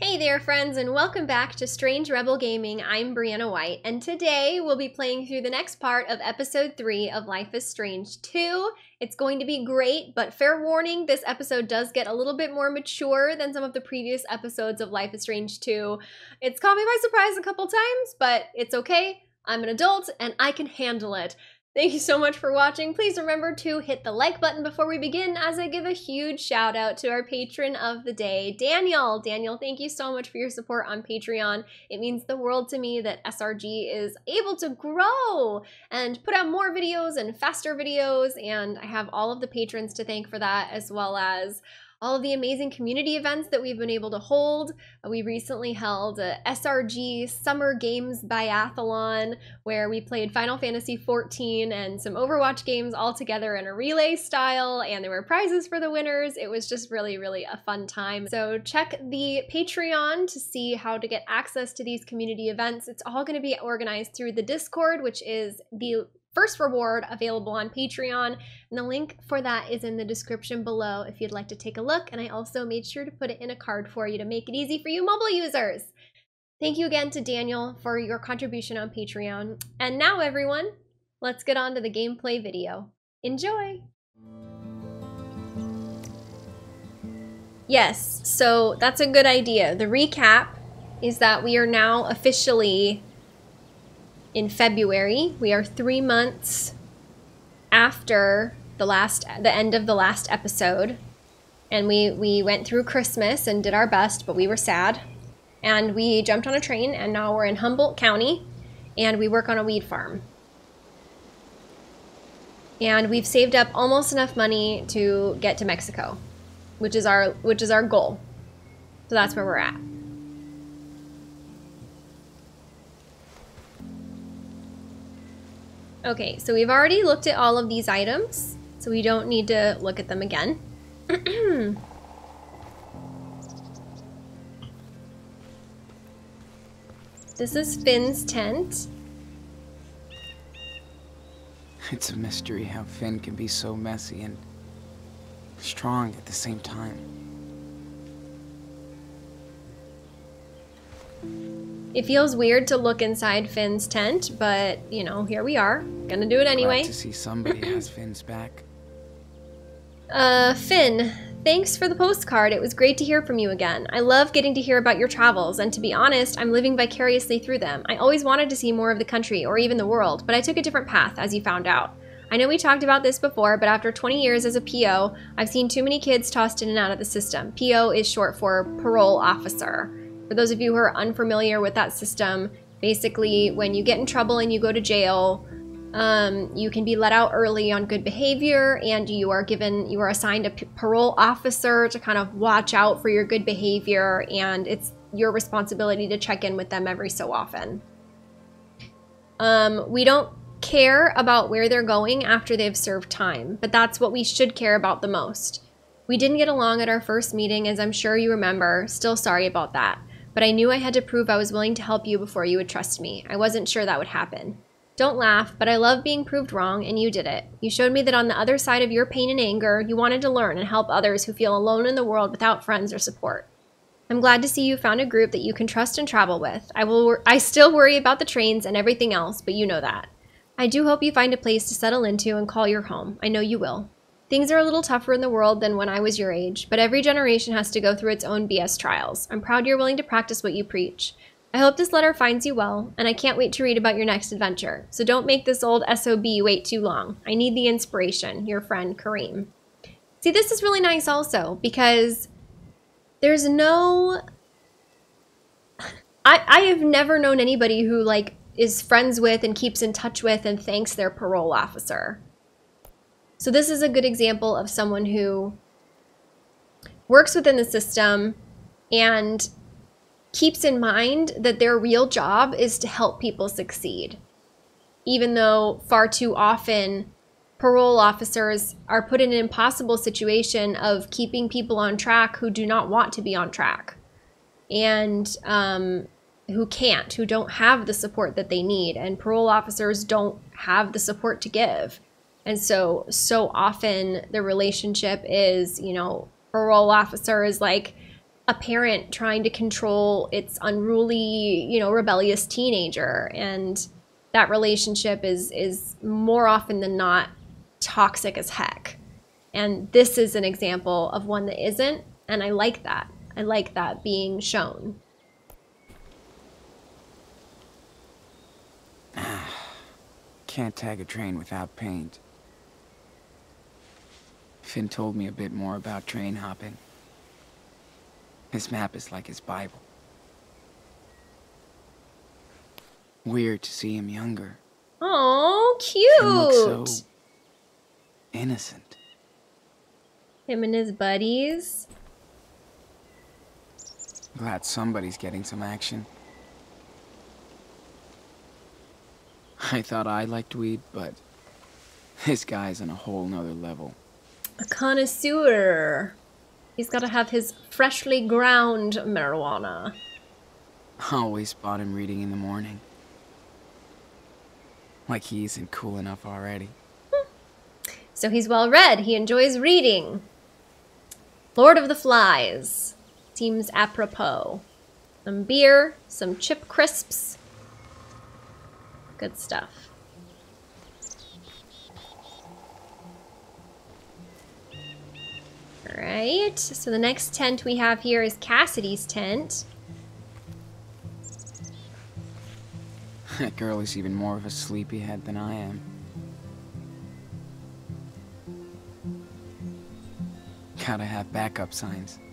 Hey there, friends, and welcome back to Strange Rebel Gaming. I'm Briana White, and today we'll be playing through the next part of episode 3 of Life is Strange 2. It's going to be great, but fair warning, this episode does get a little bit more mature than some of the previous episodes of Life is Strange 2. It's caught me by surprise a couple times, but it's okay. I'm an adult and I can handle it. Thank you so much for watching. Please remember to hit the like button before we begin as I give a huge shout out to our patron of the day, Daniel. Daniel, thank you so much for your support on Patreon. It means the world to me that SRG is able to grow and put out more videos and faster videos, and I have all of the patrons to thank for that, as well as all of the amazing community events that we've been able to hold. Uh, we recently held a SRG Summer Games Biathlon where we played Final Fantasy XIV and some Overwatch games all together in a relay style, and there were prizes for the winners. It was just really, really a fun time. So check the Patreon to see how to get access to these community events. It's all going to be organized through the Discord, which is the first reward available on Patreon. And the link for that is in the description below if you'd like to take a look. And I also made sure to put it in a card for you to make it easy for you mobile users. Thank you again to Daniel for your contribution on Patreon. And now, everyone, let's get on to the gameplay video. Enjoy! Yes, so that's a good idea. The recap is that we are now officially in February. We are three months after the last the end of the last episode. And we, we went through Christmas and did our best, but we were sad. And we jumped on a train and now we're in Humboldt County and we work on a weed farm. And we've saved up almost enough money to get to Mexico, which is our which is our goal. So that's where we're at. Okay, so we've already looked at all of these items, so we don't need to look at them again. this is Finn's tent. It's a mystery how Finn can be so messy and strong at the same time. It feels weird to look inside Finn's tent, but, you know, here we are. Gonna do it anyway. Glad to see somebody has Finn's back. Uh, Finn, thanks for the postcard. It was great to hear from you again. I love getting to hear about your travels, and to be honest, I'm living vicariously through them. I always wanted to see more of the country, or even the world, but I took a different path, as you found out. I know we talked about this before, but after 20 years as a PO, I've seen too many kids tossed in and out of the system. PO is short for parole officer. For those of you who are unfamiliar with that system, basically when you get in trouble and you go to jail, um, you can be let out early on good behavior and you are given, you are assigned a parole officer to kind of watch out for your good behavior and it's your responsibility to check in with them every so often. Um, we don't care about where they're going after they've served time, but that's what we should care about the most. We didn't get along at our first meeting, as I'm sure you remember. Still sorry about that but I knew I had to prove I was willing to help you before you would trust me. I wasn't sure that would happen. Don't laugh, but I love being proved wrong, and you did it. You showed me that on the other side of your pain and anger, you wanted to learn and help others who feel alone in the world without friends or support. I'm glad to see you found a group that you can trust and travel with. I will I still worry about the trains and everything else, but you know that. I do hope you find a place to settle into and call your home. I know you will. Things are a little tougher in the world than when I was your age, but every generation has to go through its own BS trials. I'm proud you're willing to practice what you preach. I hope this letter finds you well, and I can't wait to read about your next adventure. So don't make this old SOB wait too long. I need the inspiration. Your friend, Kareem. See, this is really nice also, because there's no... I, I have never known anybody who, like, is friends with and keeps in touch with and thanks their parole officer. So this is a good example of someone who works within the system and keeps in mind that their real job is to help people succeed. Even though far too often parole officers are put in an impossible situation of keeping people on track who do not want to be on track and um, who can't, who don't have the support that they need. And parole officers don't have the support to give. And so, so often the relationship is, you know, a parole officer is like a parent trying to control its unruly, you know, rebellious teenager and that relationship is is more often than not toxic as heck. And this is an example of one that isn't, and I like that. I like that being shown. Can't tag a train without paint. Finn told me a bit more about train hopping. His map is like his Bible. Weird to see him younger. Oh, cute. so innocent. Him and his buddies. Glad somebody's getting some action. I thought I liked weed, but this guy's on a whole nother level. A connoisseur. He's got to have his freshly ground marijuana. Always spot him reading in the morning. Like he isn't cool enough already. So he's well read. He enjoys reading. Lord of the Flies. Seems apropos. Some beer, some chip crisps. Good stuff. Alright, so the next tent we have here is Cassidy's tent. That girl is even more of a sleepyhead than I am. Gotta have backup signs.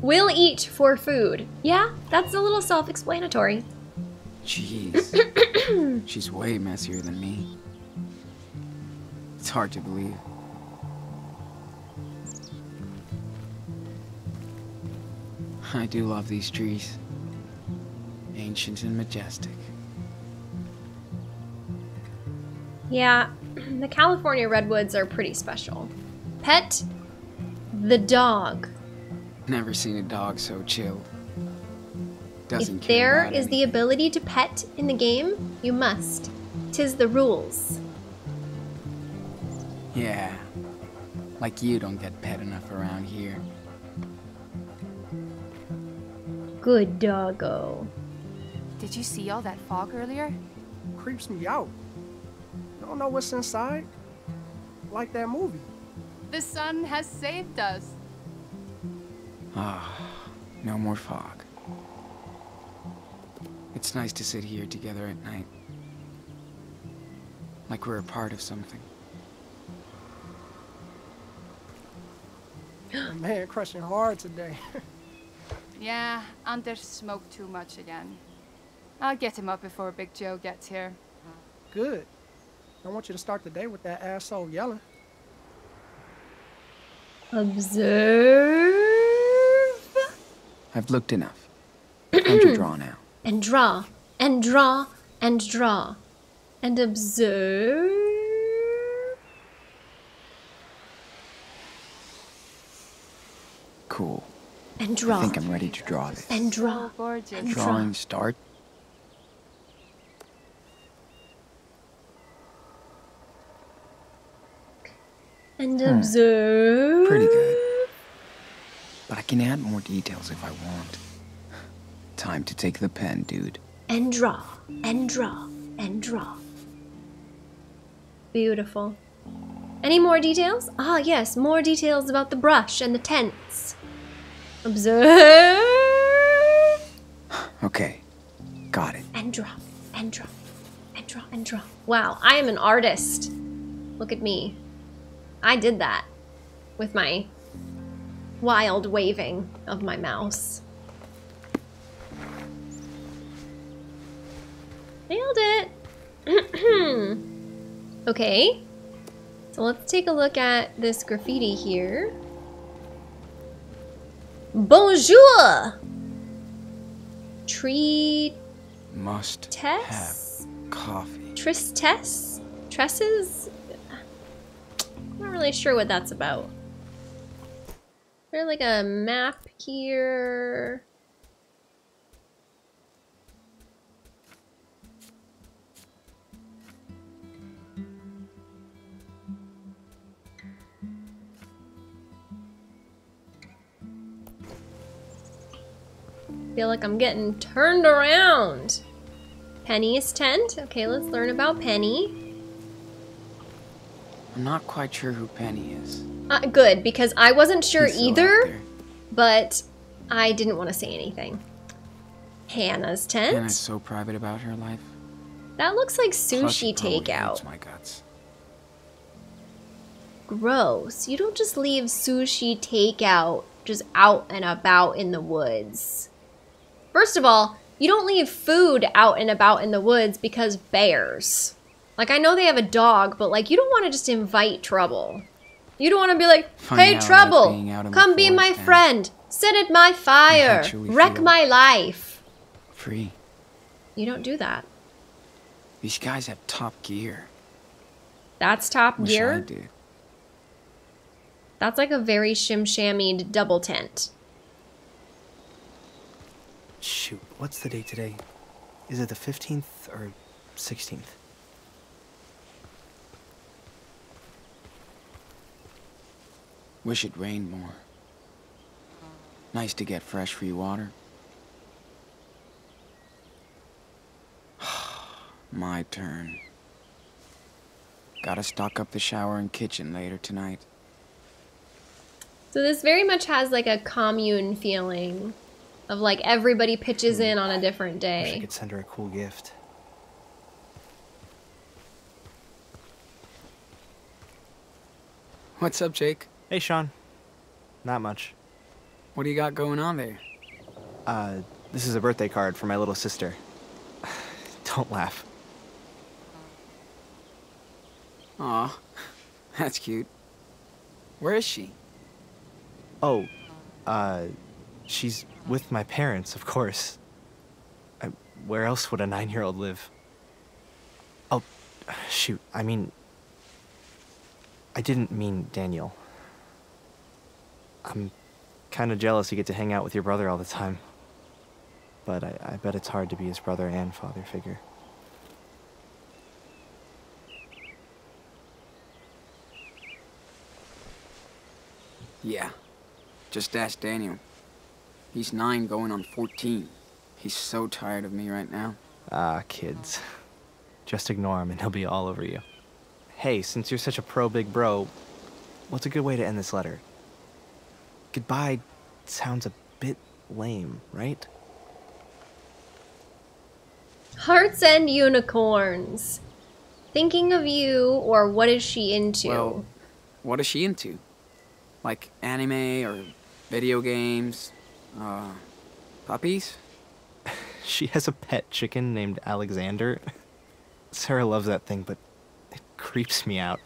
We'll eat for food. Yeah, that's a little self explanatory. Jeez. She's way messier than me. It's hard to believe. I do love these trees. Ancient and majestic. Yeah, the California redwoods are pretty special. Pet the dog. Never seen a dog so chill. Doesn't if care there is the ability to pet in the game, you must. Tis the rules. Yeah. Like you don't get pet enough around here. Good doggo. Did you see all that fog earlier? creeps me out. Don't know what's inside. Like that movie. The sun has saved us. Ah, no more fog. It's nice to sit here together at night. Like we're a part of something. Man, crushing hard today. Yeah, Anders smoked too much again. I'll get him up before Big Joe gets here. Good. I want you to start the day with that asshole yelling. Observe I've looked enough. Time to draw now. and draw and draw and draw and observe Cool. And draw. I think I'm ready to draw this. and draw. Oh, gorgeous. And draw. Drawing start. And observe. Pretty good. But I can add more details if I want. Time to take the pen, dude. and draw and draw and draw. Beautiful. Any more details? Ah, yes, more details about the brush and the tents. Observe Okay. Got it. and draw and draw and draw and draw. Wow, I am an artist. Look at me. I did that with my wild waving of my mouse. Nailed it. okay. So let's take a look at this graffiti here. Bonjour! Tree Must Tess? have coffee. Tristesse? Tresses? I'm not really sure what that's about. There's like a map here. Feel like I'm getting turned around. Penny's tent. Okay, let's learn about Penny. I'm not quite sure who Penny is. Uh, good, because I wasn't sure He's still out either, but I didn't want to say anything. Hannah's tent. Hannah's so private about her life. That looks like sushi takeout. my guts. Gross. You don't just leave sushi takeout just out and about in the woods. First of all, you don't leave food out and about in the woods because bears. Like, I know they have a dog, but like, you don't want to just invite trouble. You don't want to be like, hey, trouble, being out in the come be my forest eh? friend, sit at my fire, wreck my life. Free. You don't do that. These guys have top gear. That's top Wish I gear. did. That's like a very shimshamied double tent. Shoot, what's the date today? Is it the 15th or 16th? Wish it rained more. Nice to get fresh free water. My turn. Gotta stock up the shower and kitchen later tonight. So this very much has like a commune feeling of like everybody pitches in on a different Wish I day. could send her a cool gift. What's up, Jake? Hey, Sean. Not much. What do you got going on there? Uh, this is a birthday card for my little sister. Don't laugh. Aw, that's cute. Where is she? Oh, uh, she's with my parents, of course. I, where else would a nine year old live? Oh, shoot. I mean, I didn't mean Daniel. I'm kind of jealous you get to hang out with your brother all the time. But I, I bet it's hard to be his brother and father figure. Yeah. Just ask Daniel. He's nine going on 14. He's so tired of me right now. Ah, kids. Just ignore him and he'll be all over you. Hey, since you're such a pro big bro, what's a good way to end this letter? Goodbye sounds a bit lame, right? Hearts and unicorns. Thinking of you, or what is she into? Well, what is she into? Like anime or video games? Uh, puppies? She has a pet chicken named Alexander. Sarah loves that thing, but it creeps me out.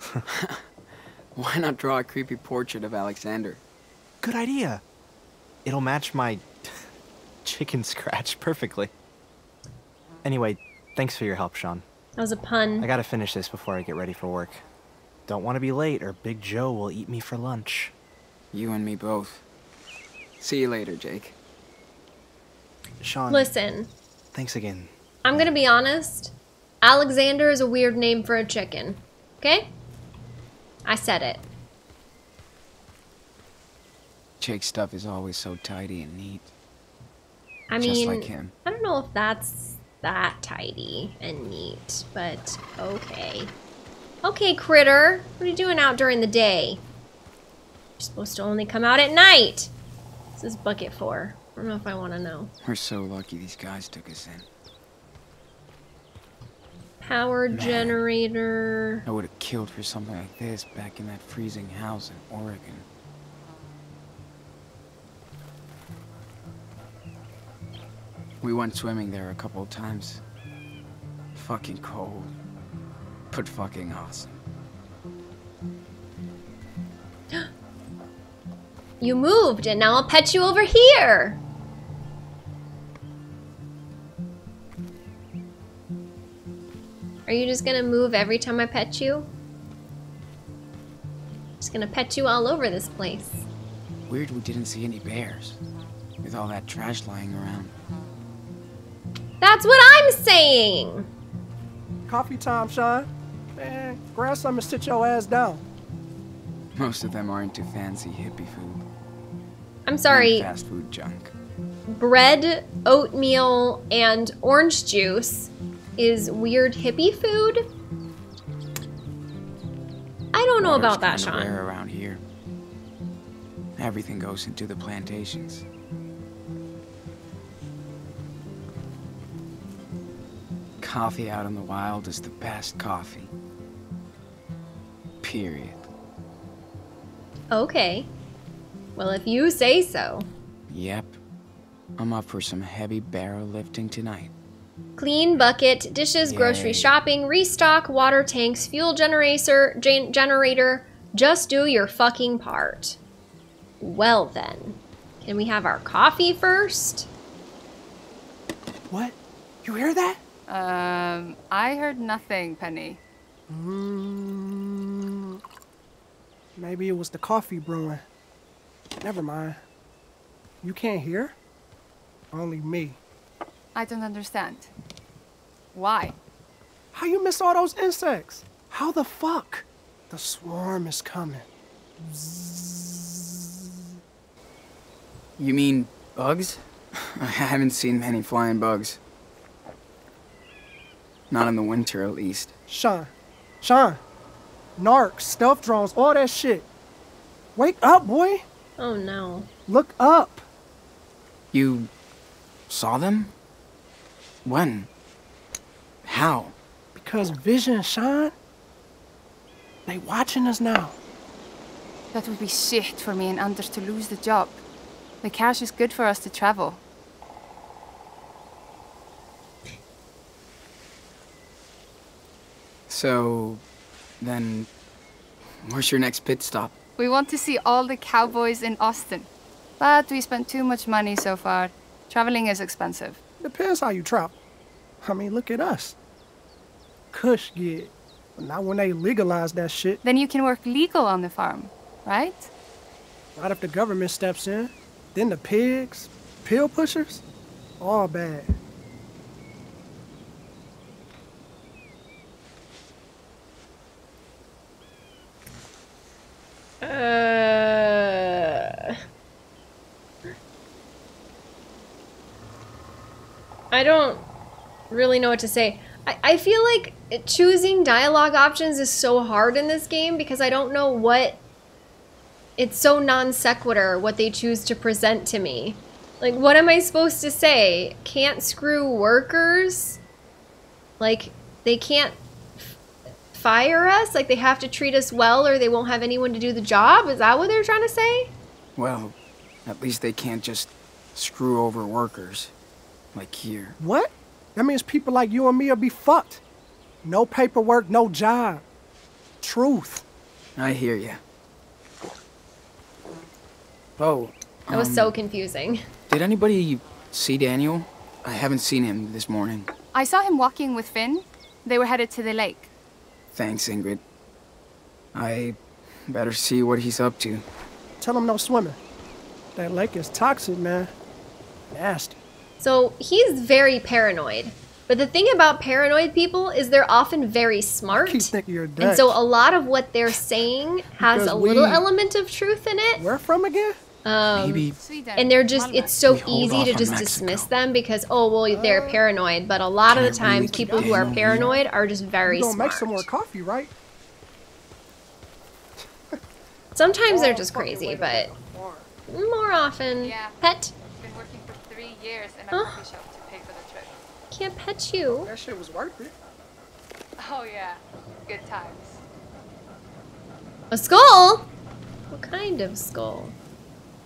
Why not draw a creepy portrait of Alexander? Good idea. It'll match my chicken scratch perfectly. Anyway, thanks for your help, Sean. that was a pun. I gotta finish this before I get ready for work. Don't want to be late or Big Joe will eat me for lunch. You and me both. See you later, Jake. Sean, Listen, thanks again. I'm gonna be honest. Alexander is a weird name for a chicken. Okay? I said it. Jake's stuff is always so tidy and neat. I Just mean, like him. I don't know if that's that tidy and neat, but okay. Okay, critter. What are you doing out during the day? You're supposed to only come out at night. What's this bucket for? I don't know if I want to know. We're so lucky these guys took us in. Power Man. generator. I would have killed for something like this back in that freezing house in Oregon. We went swimming there a couple of times. Fucking cold. But fucking awesome. You moved, and now I'll pet you over here. Are you just gonna move every time I pet you? Just gonna pet you all over this place. Weird we didn't see any bears. With all that trash lying around. That's what I'm saying. Coffee time, Sean. Man, grab some and sit your ass down. Most of them aren't too fancy hippie food. I'm sorry. Fast food junk. bread, oatmeal, and orange juice is weird hippie food. I don't know about that, Sean. Rare around here. Everything goes into the plantations. Coffee out in the wild is the best coffee. Period. Okay. Well, if you say so. Yep. I'm up for some heavy barrel lifting tonight. Clean bucket, dishes, grocery shopping, restock, water tanks, fuel generator, gen- generator. Just do your fucking part. Well then, can we have our coffee first? What? You hear that? Um, I heard nothing, Penny. Mm, maybe it was the coffee brewing. Never mind. You can't hear? Only me. I don't understand. Why? How you miss all those insects? How the fuck? The swarm is coming. You mean bugs? I haven't seen many flying bugs. Not in the winter, at least. Sean, Sean, narcs, stealth drones, all that shit. Wake up, boy. Oh no. Look up. You saw them? When? How? Because vision, Sean. They watching us now. That would be shit for me and Anders to lose the job. The cash is good for us to travel. So, then, where's your next pit stop? We want to see all the cowboys in Austin. But we spent too much money so far. Traveling is expensive. Depends how you travel. I mean, look at us. Cush gig. But not when they legalize that shit. Then you can work legal on the farm, right? Not if the government steps in. Then the pigs, pill pushers, all bad. Uh, I don't really know what to say. I, I feel like choosing dialogue options is so hard in this game because I don't know what. It's so non sequitur what they choose to present to me. Like, what am I supposed to say? Can't screw workers? Like, they can't fire us? Like, they have to treat us well or they won't have anyone to do the job? Is that what they're trying to say? Well, at least they can't just screw over workers. Like here. What? That means people like you and me will be fucked. No paperwork, no job. Truth. I hear ya. Oh. That was um, so confusing. Did anybody see Daniel? I haven't seen him this morning. I saw him walking with Finn. They were headed to the lake. Thanks, Ingrid. I better see what he's up to. Tell him no swimming. That lake is toxic, man. Nasty. So he's very paranoid. But the thing about paranoid people is they're often very smart. Keep thinking you're And so a lot of what they're saying has Because a little element of truth in it. Where from again? Um, Maybe and they're just, it's so easy to just Mexico. dismiss them because, oh, well, they're paranoid. But a lot of the Can't really times, keep people who are paranoid are just very You smart. make some more coffee, right? Sometimes they're Oh, just crazy, but more often, Yeah. pet Been working for three years in a Huh? coffee shop to pay for the trip. can't pet you. That shit was worth it. Oh yeah, good times. A skull? What kind of skull?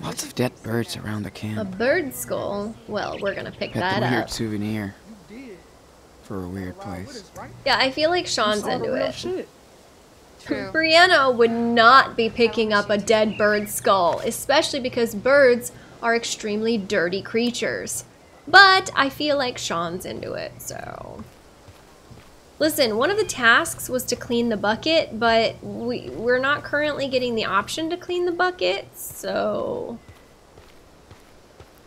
Lots of dead birds around the camp. A bird skull? Well, we're gonna pick Got that the weird up. souvenir for a weird place. Yeah, I feel like Sean's into real it. Shit. True. Briana would not be picking up a dead bird skull, especially because birds are extremely dirty creatures. But I feel like Sean's into it, so. Listen, one of the tasks was to clean the bucket, but we, we're not currently getting the option to clean the bucket, so.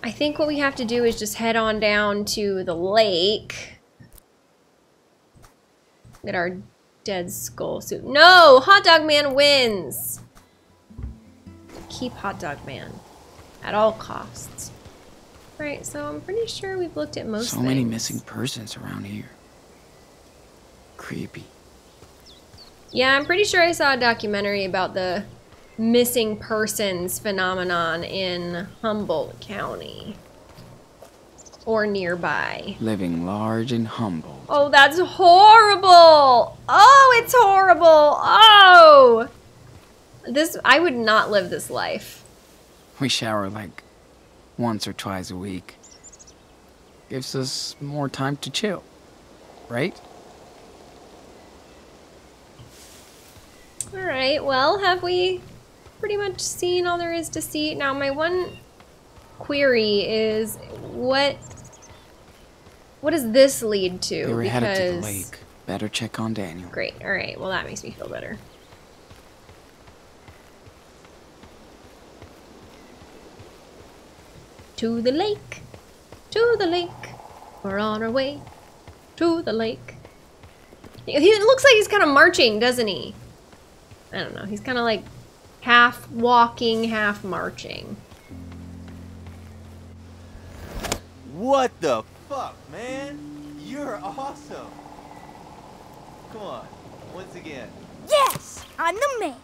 I think what we have to do is just head on down to the lake. Get our dead skull suit. No! Hot Dog Man wins! Keep Hot Dog Man. At all costs. Right, so I'm pretty sure we've looked at most so many missing persons around here. Creepy. Yeah, I'm pretty sure I saw a documentary about the missing persons phenomenon in Humboldt County. Or nearby. Living large and humble. Oh, that's horrible! Oh, it's horrible! Oh! This, I would not live this life. We shower like once or twice a week. Gives us more time to chill, right? Alright, well, have we pretty much seen all there is to see? Now, my one query is what what does this lead to? They were headed to the lake. Better check on Daniel. Great, alright, well, that makes me feel better. To the lake, to the lake, we're on our way to the lake. He looks like he's kind of marching, doesn't he? I don't know. He's kind of like half walking, half marching. What the fuck, man? You're awesome. Come on, once again. Yes, I'm the man.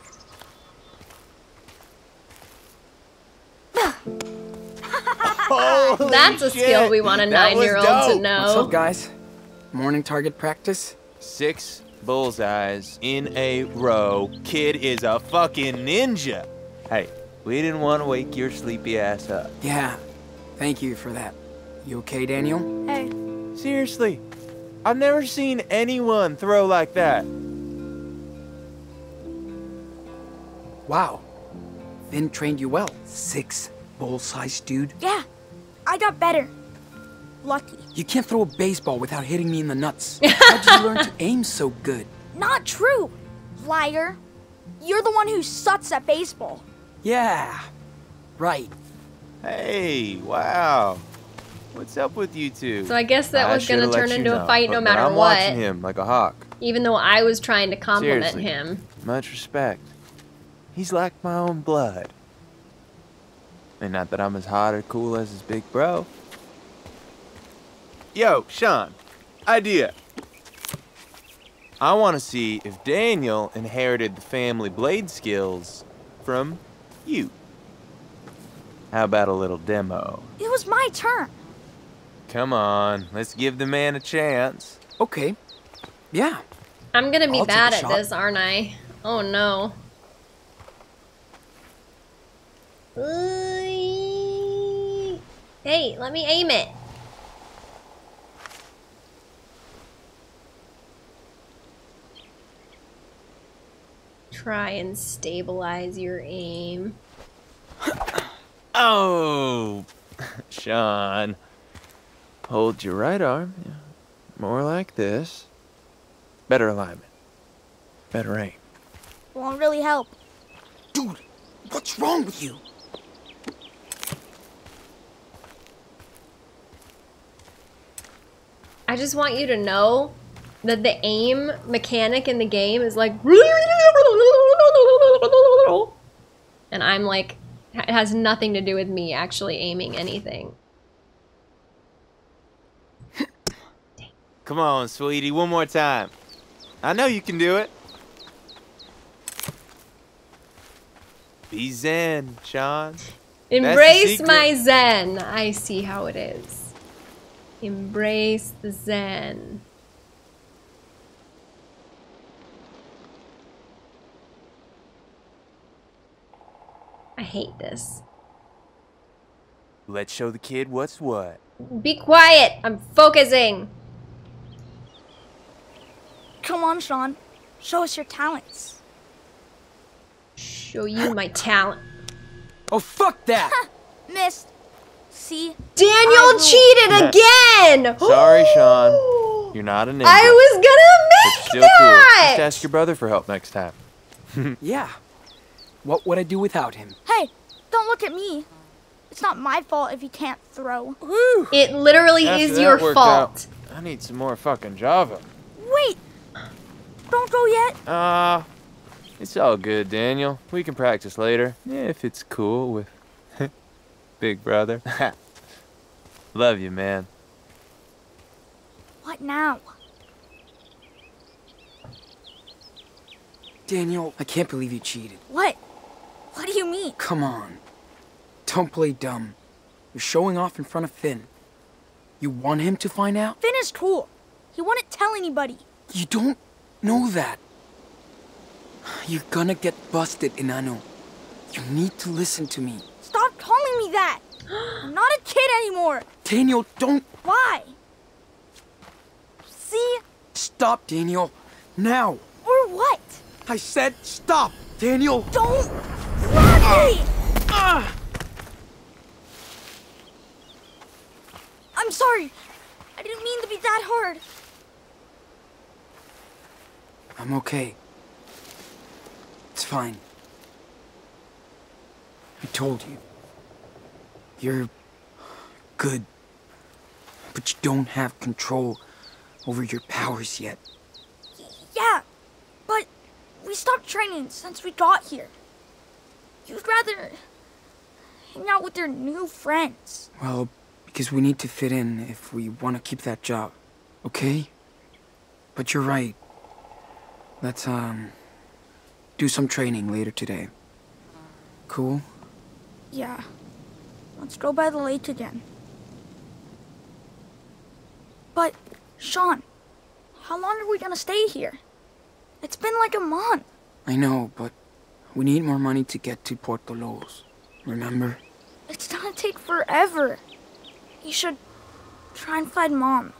Holy That's a skill we want a nine-year-old to know. What's up, guys? Morning target practice? Six bullseyes in a row. Kid is a fucking ninja. Hey, we didn't want to wake your sleepy ass up. Yeah. Thank you for that. You okay, Daniel? Hey, Seriously, I've never seen anyone throw like that. Wow. Finn trained you well. Six bull-sized dude. yeah, I got better. Lucky. You can't throw a baseball without hitting me in the nuts. How'd you learn to aim so good? Not true, liar. You're the one who sucks at baseball. Yeah. Right. Hey, wow. What's up with you two? So I guess that I was going to turn into know, a fight no but- but matter I'm what. watching him like a hawk. Even though I was trying to compliment Seriously. him. Much respect. He's like my own blood. And not that I'm as hot or cool as his big bro. Yo, Sean. Idea. I want to see if Daniel inherited the family blade skills from you. How about a little demo? It was my turn. Come on, let's give the man a chance. Okay. Yeah. I'm going to be I'll bad at shot. this, aren't I? Oh no. Hey, let me aim it. Try and stabilize your aim. Oh, Sean. Hold your right arm. yeah, More like this. Better alignment. Better aim. Won't really help. Dude, what's wrong with you? I just want you to know that the aim mechanic in the game is like and I'm like it has nothing to do with me actually aiming anything. Come on, sweetie, one more time. I know you can do it. Be zen, Sean. Embrace my zen. I see how it is. Embrace the zen. I hate this. Let's show the kid what's what. Be quiet. I'm focusing. Come on, Sean. Show us your talents. Show you my talent. Oh, fuck that! Missed. See? Daniel I will- cheated again. Sorry, Sean. You're not a ninja. I was gonna still make cool. Just ask your brother for help next time. yeah. What would I do without him? Hey, don't look at me. It's not my fault if you can't throw. It literally After is your fault. out, I need some more fucking Java. Wait! Don't go yet. Ah, it's all good, Daniel. We can practice later, if it's cool with Big Brother. Love you, man. What now? Daniel, I can't believe you cheated. What? What do you mean? Come on. Don't play dumb. You're showing off in front of Finn. You want him to find out? Finn is cool. He wouldn't tell anybody. You don't know that. You're gonna get busted, Enano. You need to listen to me. Stop calling me that. I'm not a kid anymore. Daniel, don't Why? See? stop, Daniel. Now. Or what? I said stop, Daniel. Don't grab me! Ah! Ah! I'm sorry. I didn't mean to be that hard. I'm okay. It's fine. I told you. You're good. But you don't have control over your powers yet. Yeah, but we stopped training since we got here. You'd rather hang out with your new friends. Well, because we need to fit in if we want to keep that job. Okay? But you're right. Let's, um, do some training later today. Cool? Yeah. Let's go by the lake again. But, Sean, how long are we gonna stay here? It's been like a month. I know, but we need more money to get to Port Dolores. Remember? It's gonna take forever. You should try and find Mom.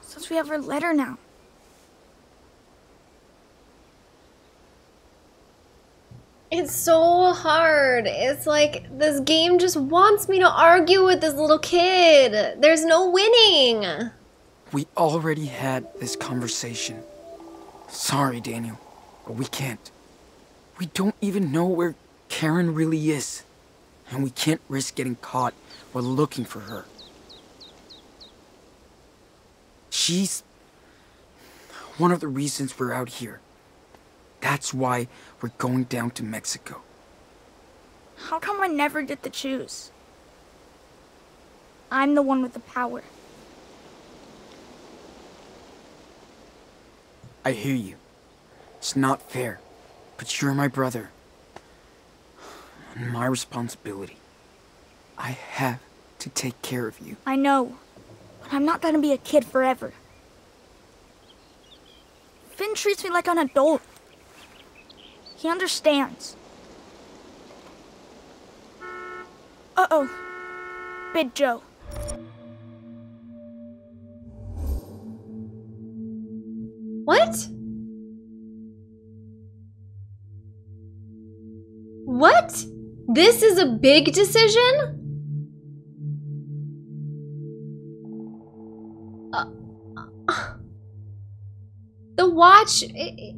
Since we have her letter now. It's so hard. It's like this game just wants me to argue with this little kid. There's no winning. We already had this conversation. Sorry, Daniel, but we can't. We don't even know where Karen really is. And we can't risk getting caught while looking for her. She's one of the reasons we're out here. That's why we're going down to Mexico. How come I never get to choose? I'm the one with the power. I hear you. It's not fair, but you're my brother. And my responsibility. I have to take care of you. I know, I'm not gonna be a kid forever. Finn treats me like an adult. He understands. Uh oh. Big Joe. What? What? This is a big decision? Watch i- i-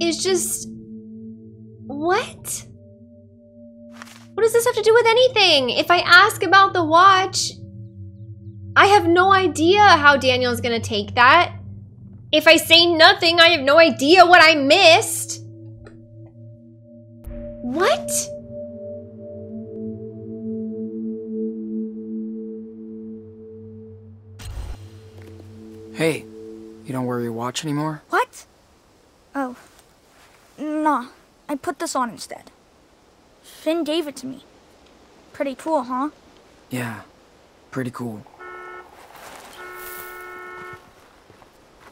is just. What? What does this have to do with anything? If I ask about the watch, I have no idea how Daniel's gonna take that. If I say nothing, I have no idea what I missed. What? Hey, you don't wear your watch anymore? What? Oh. Nah, I put this on instead. Finn gave it to me. Pretty cool, huh? Yeah, pretty cool.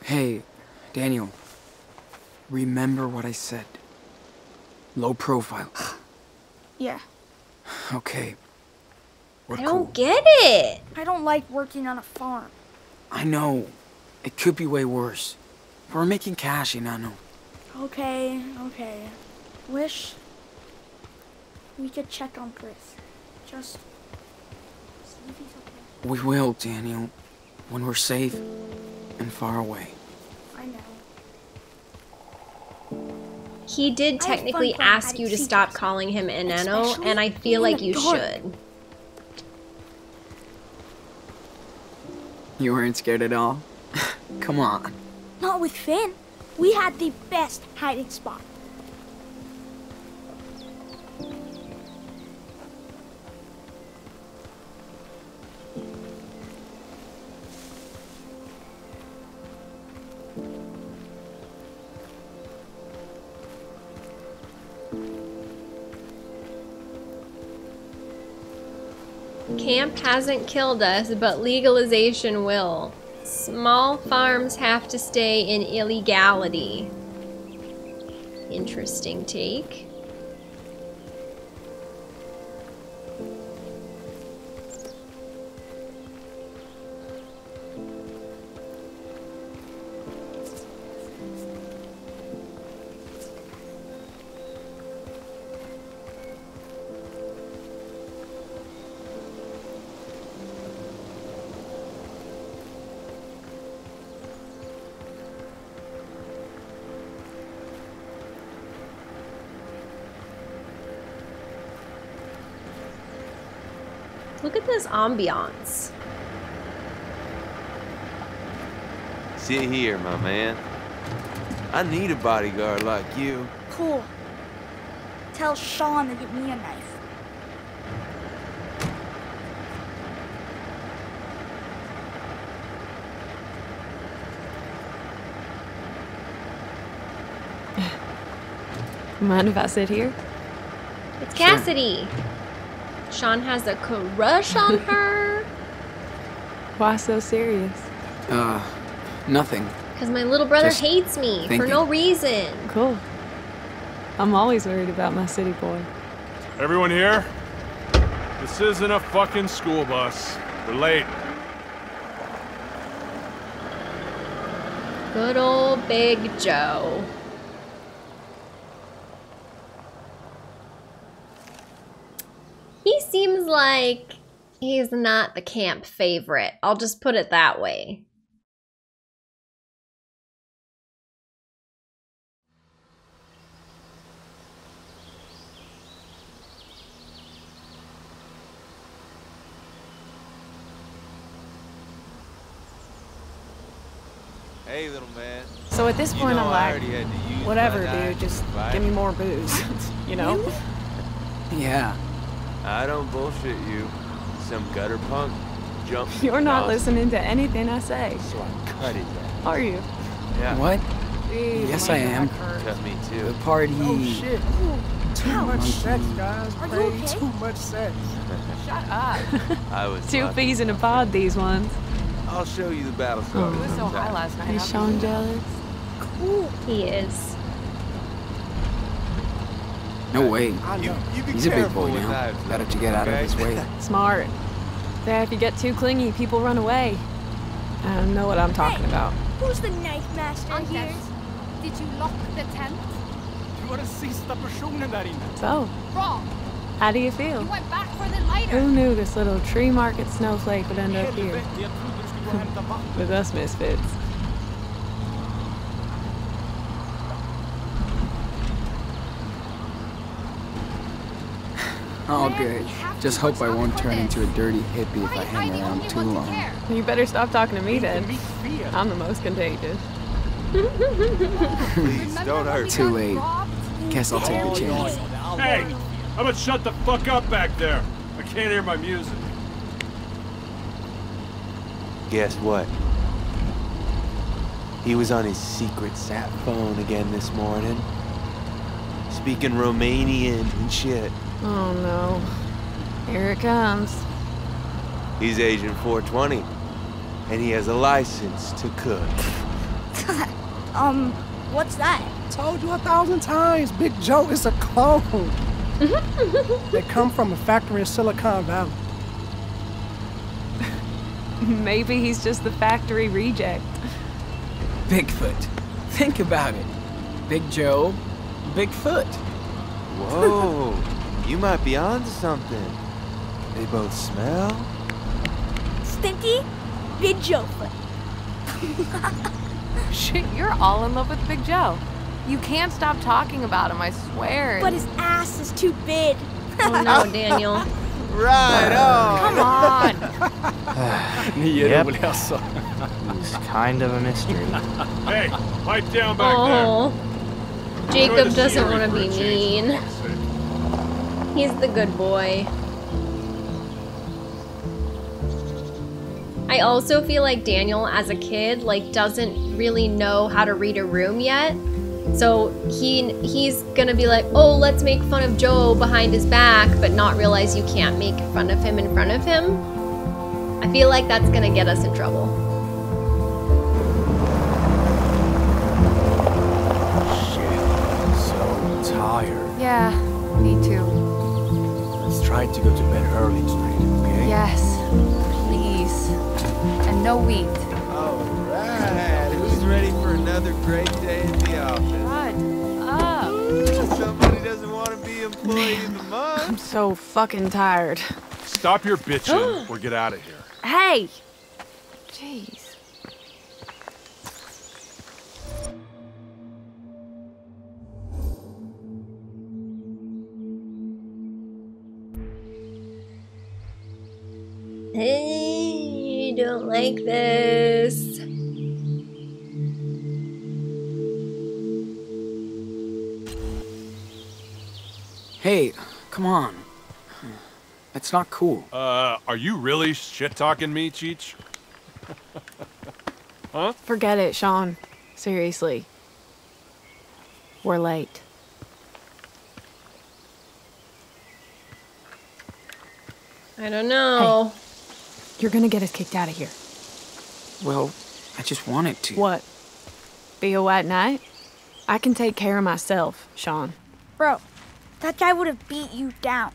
Hey, Daniel. Remember what I said. Low profile. Yeah. Okay. We're I don't get it. I don't like working on a farm. I know. It could be way worse. We're making cash, Enano. Okay, okay. Wish we could check on Chris. Just see if he's okay. We will, Daniel. When we're safe and far away. I know. He did I had fun technically ask you to stop last calling him Enano, and I feel like you dark. should. You weren't scared at all? Come on. Not with Finn. We had the best hiding spot. Camp hasn't killed us, but legalization will. Small farms have to stay in illegality. Interesting take. Ambiance. Sit here, my man. I need a bodyguard like you. Cool. Tell Sean to get me a knife. Mind if I sit here? It's Cassidy. Sean has a crush on her. Why so serious? Uh, nothing. Because my little brother Just hates me for no reason. Cool. I'm always worried about my city boy. Everyone here? This isn't a fucking school bus. We're late. Good old Big Joe. He seems like he's not the camp favorite. I'll just put it that way. Hey, little man. So at this You point, know I'm like, already had to use my whatever, dude. Just to give me more booze. you know? Yeah. I don't bullshit you. Some gutter punk jump. You're not listening to anything I say. So I cut it. Are you? Yeah. What? Jeez, Yes, I am. back hurts. Cut me too. The too. party. Oh shit. Too much sex, guys. Are you okay? too much sex. Shut up. I was Two lucky. peas in a pod, these ones. I'll show you the battle scars. You was so high last night. Is Sean jealous? Cool. He is. No way. You, you be He's a big boy now. knives, Better though, to get out of his way. Smart. Yeah, if you get too clingy, people run away. I don't know what I'm talking Hey. about. Who's the knife master here? Did you lock the tent? Du är den sista personen där inne. So, oh. Wrong. how do you feel? You went back for the lighter. Who knew this little tree market snowflake would end up here Helvete, jag trodde du skulle gå och hämta vatten. with us misfits? All good. Just hope I won't turn into a dirty hippie if I hang around too long. You better stop talking to me then. I'm the most contagious. Please, don't hurt Too late. Guess I'll take Ja, a ja, chance. ja, det är Hey! allvarligt. How about shut the fuck up back there? I can't hear my music. Guess what? He was on his secret sat phone again this morning. Speaking Romanian and shit. Oh no. Here it comes. He's Agent 420. And he has a license to cook. Um, what's that? Told you a thousand times, Big Joe is a clone. they come from a factory in Silicon Valley. Maybe he's just the factory reject. Bigfoot. Think about it. Big Joe, Bigfoot. Whoa, you might be onto something. They both smell? Stinky? Big Joe foot. Shit, you're all in love with Big Joe. You can't stop talking about him, I swear. But his ass is too big. Oh no, Daniel. Right on! Come on! Yep. roliga. He's kind of a mystery. Hey, pipe down back. Oh. Enjoy Jacob doesn't want to be change, mean. For fuck's sake. He's the good boy. I also feel like Daniel as a kid like doesn't really know how to read a room yet. So he he's gonna be like, oh, let's make fun of Joe behind his back, but not realize you can't make fun of him in front of him. I feel like that's gonna get us in trouble. So tired. Yeah, me too. Let's try to go to bed early tonight, okay? Yes, please. And no wheat. Alright, who's ready for another great day at the office? Shut up. Somebody doesn't want to be employee of the month. I'm so fucking tired. Stop your bitching or get out of here. Hey! Jeez. Hey, you don't like this. Hey, come on. That's not cool. Uh, are you really shit-talking me, Cheech? huh? Forget it, Sean. Seriously. We're late. I don't know. You're gonna get us kicked out of here. Well, I just wanted to. What? Be a white knight? I can take care of myself, Sean. Bro, that guy would have beat you down.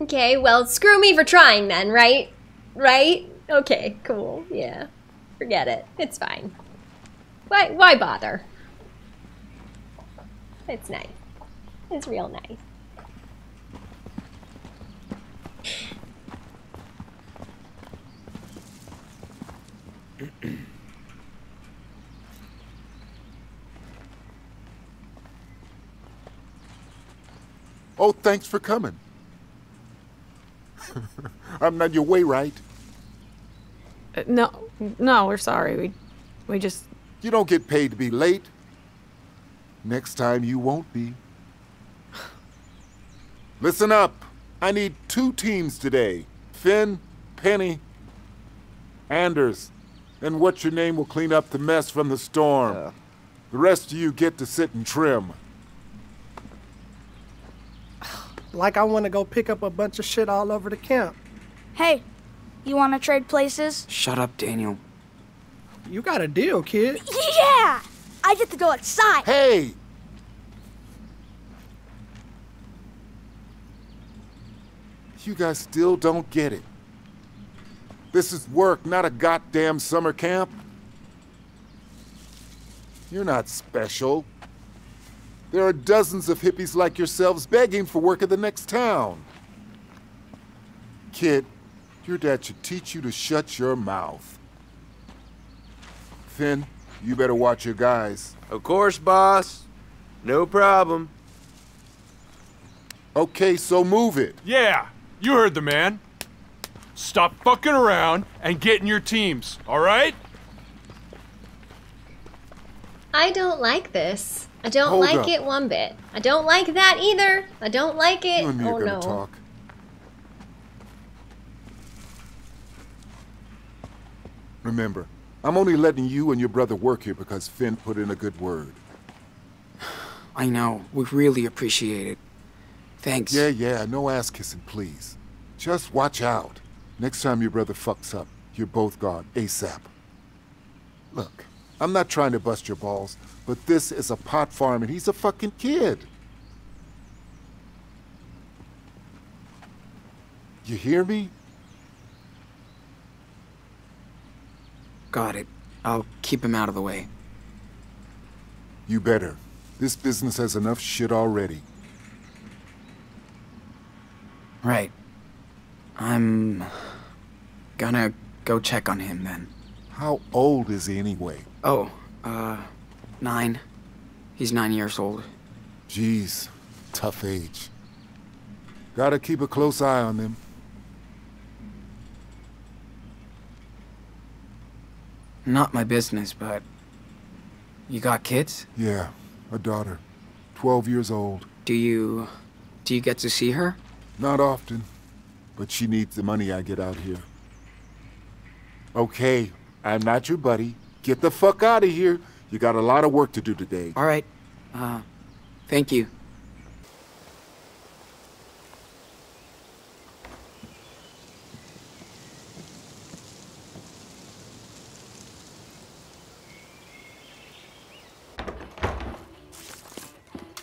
Okay, well, screw me for trying then, right? Right? Okay, cool. Yeah. Forget it. It's fine. Why why bother? It's nice. It's real nice. Oh, thanks for coming. I'm not your way, right? Uh, no, no, we're sorry. We, we just. You don't get paid to be late. Next time you won't be. Listen up. I need two teams today. Finn, Penny, Anders, and what's your name will clean up the mess from the storm. The rest of you get to sit and trim. Like I want to go pick up a bunch of shit all over the camp. Hey, you want to trade places? Shut up, Daniel. You got a deal, kid. Yeah! I get to go outside. Hey! You guys still don't get it. This is work, not a goddamn summer camp. You're not special. There are dozens of hippies like yourselves begging for work in the next town. Kid, your dad should teach you to shut your mouth. Finn, you better watch your guys. Of course, boss. No problem. Okay, so move it. Yeah, you heard the man. Stop fucking around and get in your teams, all right? I don't like this. I don't Hold like up. it one bit. I don't like that either. I don't like it. You oh gonna no. talk. Remember, I'm only letting you and your brother work here because Finn put in a good word. I know. We really appreciate it. Thanks. Yeah, yeah, no ass kissing, please. Just watch out. Next time your brother fucks up, you're both gone ASAP. Look, I'm not trying to bust your balls, but this is a pot farm and he's a fucking kid. You hear me? Got it. I'll keep him out of the way. You better. This business has enough shit already. Right. I'm gonna go check on him then. How old is he anyway? Oh, uh, nine. He's nine years old. Jeez, tough age. Gotta keep a close eye on them. Not my business, but. You got kids? Yeah, a daughter. 12 years old. Do you. Do you get to see her? Not often, but she needs the money I get out here. Okay, I'm not your buddy, Get the fuck out of here. You got a lot of work to do today. All right. Uh, thank you.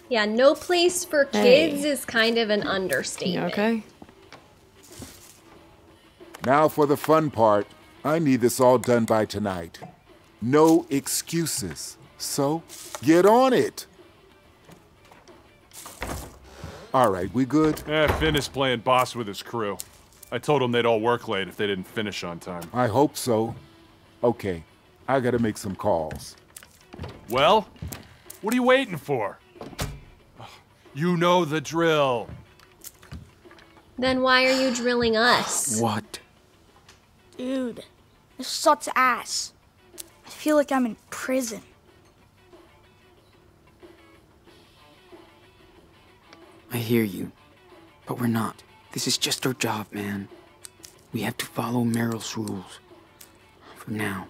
Yeah, no place for Hey. kids is kind of an understatement. okay? Now for the fun part. I need this all done by tonight. No excuses. So, get on it. All right, we good? Eh, Finn is playing boss with his crew. I told him they'd all work late if they didn't finish on time. I hope so. Okay, I gotta make some calls. Well, what are you waiting for? You know the drill. Then why are you drilling us? What? Dude, this sucks ass. I feel like I'm in prison. I hear you. But we're not. This is just our job, man. We have to follow Merrill's rules. For now.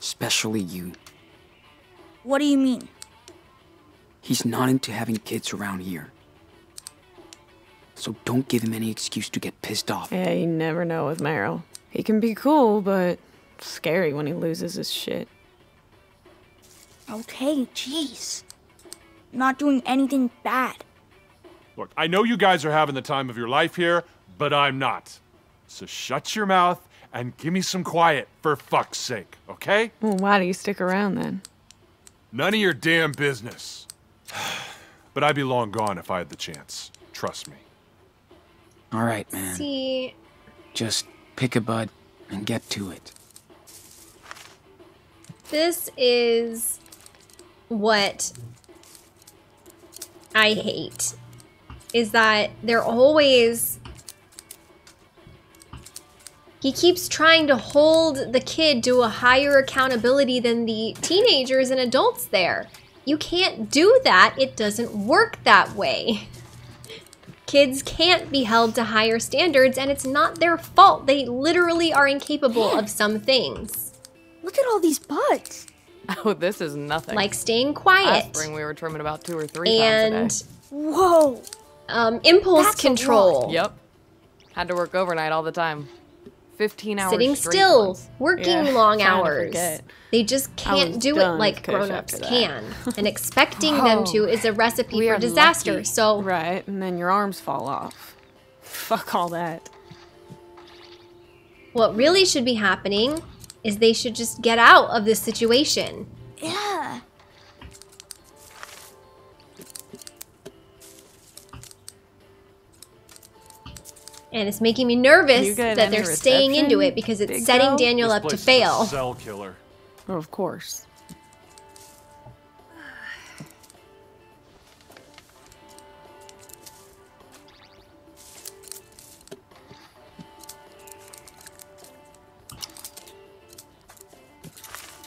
Especially you. What do you mean? He's not into having kids around here. So don't give him any excuse to get pissed off. Yeah, you never know with Merrill. He can be cool, but scary when he loses his shit. Okay, jeez. Not doing anything bad. Look, I know you guys are having the time of your life here, but I'm not. So shut your mouth and give me some quiet, for fuck's sake, okay? Well, why do you stick around then? None of your damn business. but I'd be long gone if I had the chance. Trust me. All right, man. See, Just pick a bud and get to it. this is what I hate is that they're always he keeps trying to hold the kid to a higher accountability than the teenagers and adults there. You can't do that. It doesn't work that way. Kids can't be held to higher standards and it's not their fault. They literally are incapable of some things. Look at all these butts. Oh, this is nothing. Like staying quiet. Last quiet spring we were trimming about two or three times a and. Whoa. um, impulse That's a lot. control. Yep. Had to work overnight all the time. 15 hours Sitting still, once. working Yeah, long hours they just can't do it like with grown-ups can. and expecting them to is a recipe for disaster. lucky. So Right, and then your arms fall off. Fuck all that. what really should be happening is they should just get out of this situation. Yeah. And it's making me nervous that they're staying into it because it's Big setting Joe? Daniel This up to place a fail. Cell killer. Of course.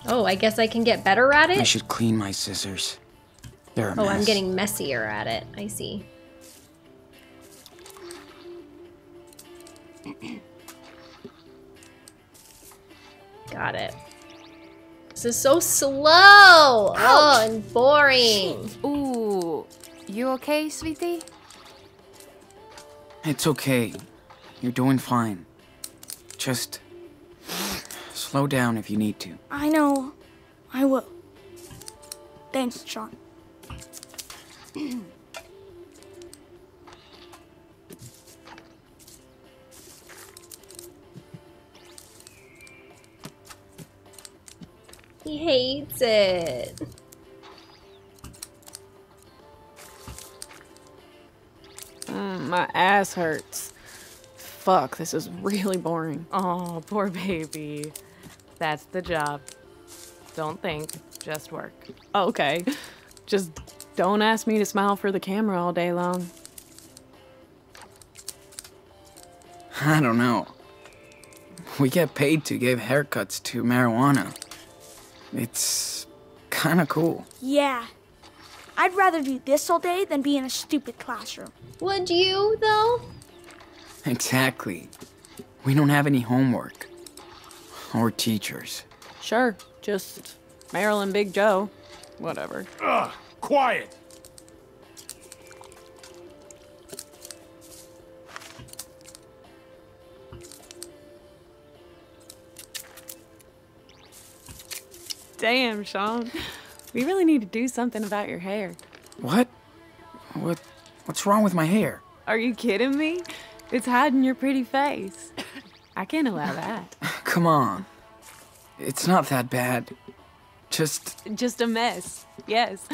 Oh, I guess I can get better at it? I should clean my scissors. They're a Oh, I'm getting messier at it. I see. Got it. This is so slow. Oh, and boring. Ooh, you okay, sweetie? It's okay. You're doing fine. Just slow down if you need to. I know. I will. Thanks, Sean. He hates it. Mm, my ass hurts. Fuck, this is really boring. Oh, poor baby. That's the job. Don't think, just work. Okay. Just don't ask me to smile for the camera all day long. I don't know. We get paid to give haircuts to marijuana. It's kind of cool. Yeah. I'd rather do this all day than be in a stupid classroom. Would you, though? Exactly. We don't have any homework. Or teachers. Sure, just Marilyn Big Joe. Whatever. Ugh, quiet! Damn, Sean. We really need to do something about your hair. What? What? What's wrong with my hair? Are you kidding me? It's hiding your pretty face. I can't allow that. Come on. It's not that bad. Just. Just a mess, yes.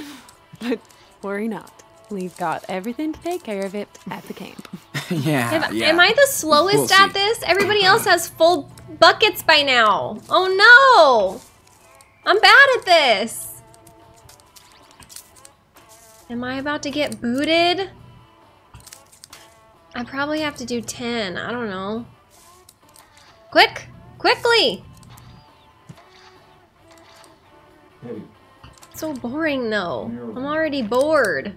But worry not. We've got everything to take care of it at the camp. yeah, Am, yeah. am I the slowest We'll at see. this? Everybody else has full buckets by now. Oh no! I'm bad at this. Am I about to get booted? I probably have to do 10. I don't know. Quick! Quickly! Hey, So boring though. I'm already bored.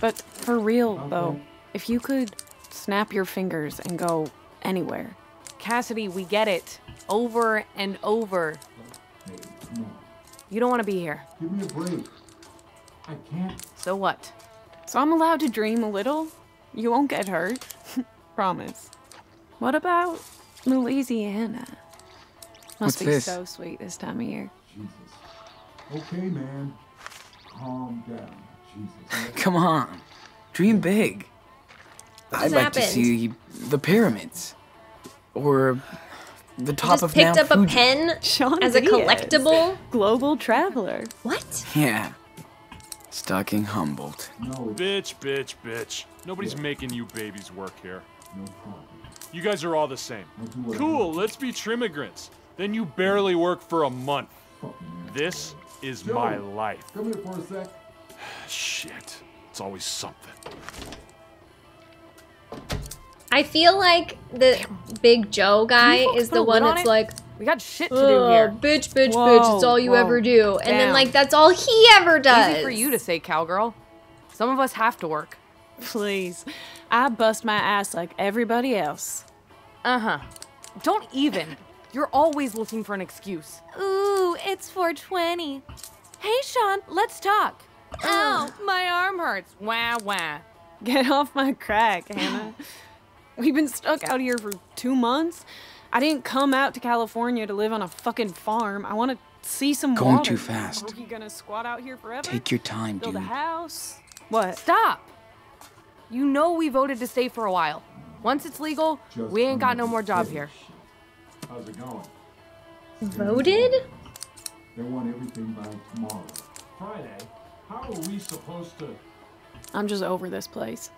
But for real, though, if you could snap your fingers and go anywhere. Cassidy, we get it. Over and over. hey. You don't want to be here. Give me a break. I can't. So what? So I'm allowed to dream a little? You won't get hurt. Promise. What about Louisiana? Must What's be this? so sweet this time of year. Jesus. Okay, man. Calm down. Jesus. Come on. Dream big. I'd just like to see the pyramids. Or the You top just of picked Mount up a pen Sean as a collectible. Global traveler. What? Yeah. Stalking Humboldt. No, Bitch, bitch, bitch. Nobody's making you babies work here. no problem. You guys are all the same. I'll do what I Cool, let's be trimmigrants. Then you barely work for a month. This is Joe. my life. Come here for a sec. Shit. It's always something. I feel like the Big Joe guy is the one lid on that's like, We got shit to do here. bitch, bitch, bitch, Whoa, it's all you whoa, ever do. And then, like, that's all he ever does. Easy for you to say, cowgirl. Some of us have to work. Please. I bust my ass like everybody else. Uh huh. Don't even. You're always looking for an excuse. Ooh, it's 420. Hey, Sean, let's talk. Ow, my arm hurts. Wah, wah. Get off my crack, Hannah. We've been stuck out here for two months. I didn't come out to California to live on a fucking farm. I want to see some Going water. too fast. Are you gonna squat out here forever? Take your time, Build dude. a house? What? Stop. You know we voted to stay for a while. Once it's legal, Just we ain't got no more job here. How's it going? Voted? They want everything by tomorrow. Friday? How are we supposed to? I'm just over this place.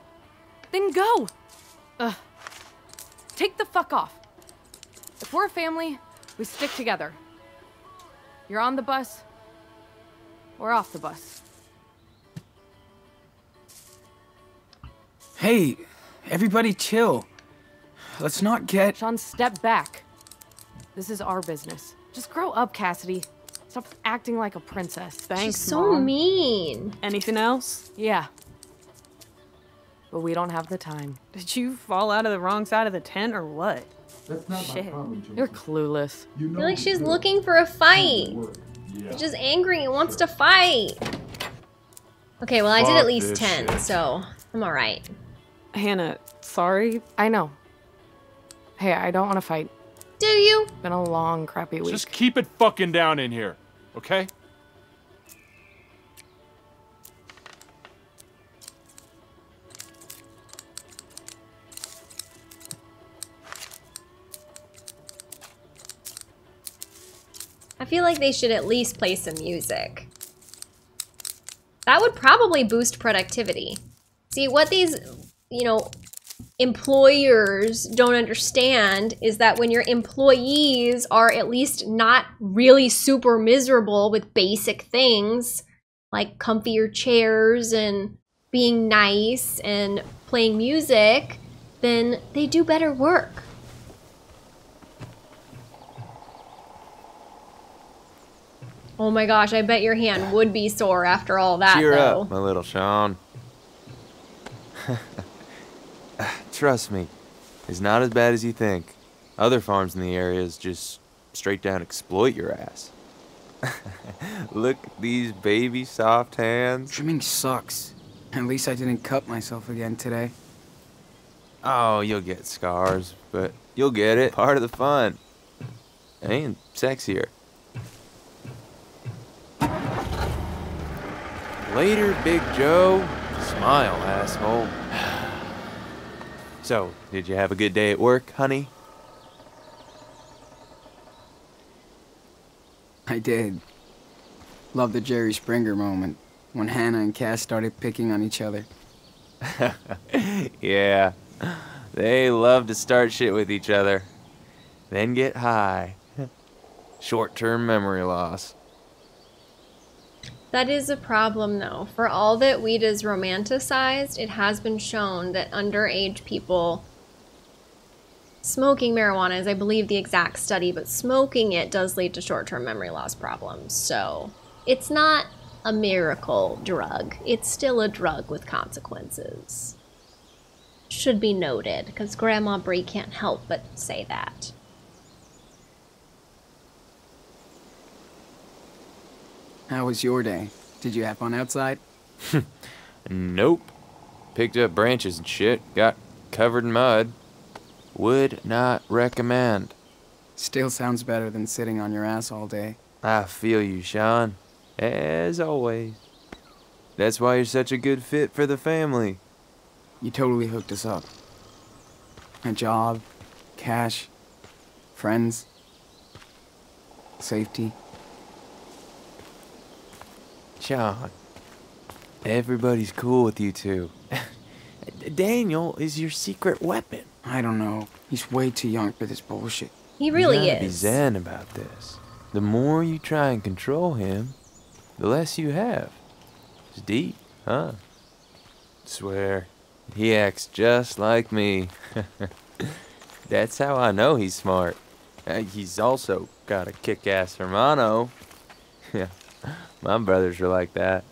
Then go. Ugh. Take the fuck off. If we're a family, we stick together. You're on the bus, we're off the bus. Hey, everybody chill. Let's not get. Sean, step back. This is our business. Just grow up, Cassidy. Stop acting like a princess. Thanks, She's so Mom. mean. Anything else? Yeah. But we don't have the time. Did you fall out of the wrong side of the tent or what? That's not my Shit. problem, Jason. You're clueless. You I know feel like she's drill. looking for a fight. Yeah. She's just angry and wants to fight. Okay, well, I did at least 10, shit. so I'm alright. Hannah, sorry. I know. Hey, I don't want to fight. Do you? Been a long, crappy week. Just keep it fucking down in here, okay? Feel like they should at least play some music. That would probably boost productivity. See, what these, you know, employers don't understand is that when your employees are at least not really super miserable with basic things like comfier chairs and being nice and playing music, then they do better work. Oh my gosh, I bet your hand would be sore after all that, Cheer though. up, my little Sean. Trust me, it's not as bad as you think. Other farms in the areas just straight down exploit your ass. Look at these baby soft hands. Trimming sucks. At least I didn't cut myself again today. Oh, you'll get scars, but you'll get it. Part of the fun. And sexier. Later, Big Joe. Smile, asshole. So, did you have a good day at work, honey? I did. Love the Jerry Springer moment when Hannah and Cass started picking on each other. yeah. They love to start shit with each other, then get high. Short term memory loss. That is a problem, though. For all that weed is romanticized, it has been shown that underage people smoking marijuana is, I believe, the exact study, but smoking it does lead to short term memory loss problems. So it's not a miracle drug, it's still a drug with consequences. Should be noted, because Grandma Brie can't help but say that. How was your day? Did you have fun outside? Nope. Picked up branches and shit, got covered in mud. Would not recommend. Still sounds better than sitting on your ass all day. I feel you, Sean. As always. That's why you're such a good fit for the family. You totally hooked us up. A job, cash, friends, safety. Sean, everybody's cool with you two. Daniel is your secret weapon. I don't know. He's way too young for this bullshit. He really you gotta Be zen about this. The more you try and control him, the less you have. It's deep, huh? Swear, he acts just like me. That's how I know he's smart. Uh, He's also got a kick-ass hermano. Yeah, my brothers are like that.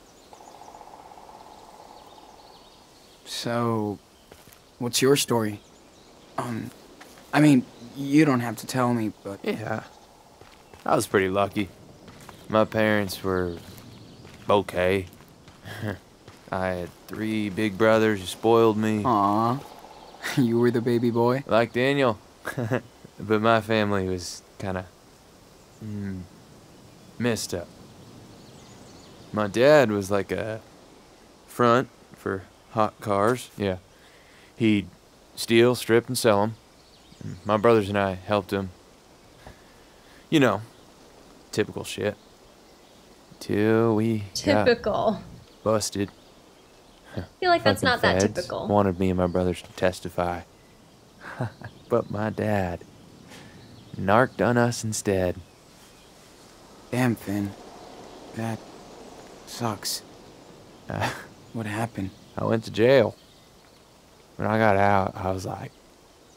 So, what's your story? Um, I mean, you don't have to tell me, but Yeah, I was pretty lucky. My parents were okay. I had three big brothers who spoiled me. Aw, you were the baby boy? Like Daniel. but my family was kind of mm, messed up. My dad was like a front for hot cars. Yeah. He'd steal, strip, and sell them. My brothers and I helped him. You know, typical shit. Till we got Typical. busted. I feel like that's not that typical. Wanted me and my brothers to testify. but my dad narked on us instead. Damn, Finn. That sucks. Uh, What happened? I went to jail. When I got out, I was like,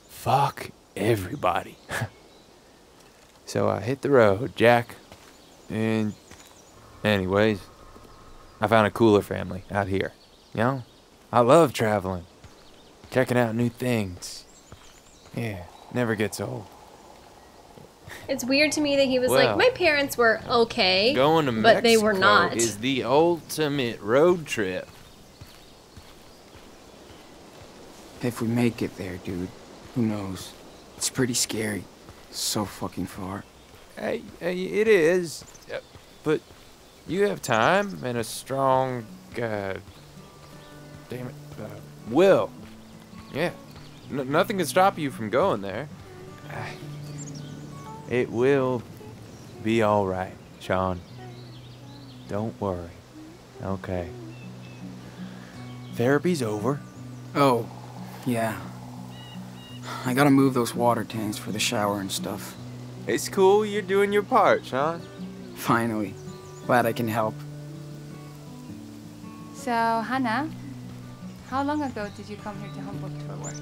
fuck everybody. so I hit the road, Jack. And, anyways, I found a cooler family out here. You know, I love traveling, checking out new things. Yeah, never gets old. It's weird to me that he was Well, like, my parents were okay, Going to but Mexico they were not. is the ultimate road trip. If we make it there, dude, who knows? It's pretty scary. So fucking far. Hey, hey, it is, uh, but you have time and a strong, uh, damn it, uh, will. Yeah, N- nothing can stop you from going there. It will be all right, Sean. Don't worry. Okay. Therapy's over. Oh, yeah. I gotta move those water tanks for the shower and stuff. It's cool. You're doing your part, Sean. Finally. Glad I can help. So, Hannah, how long ago did you come here to Humboldt for work?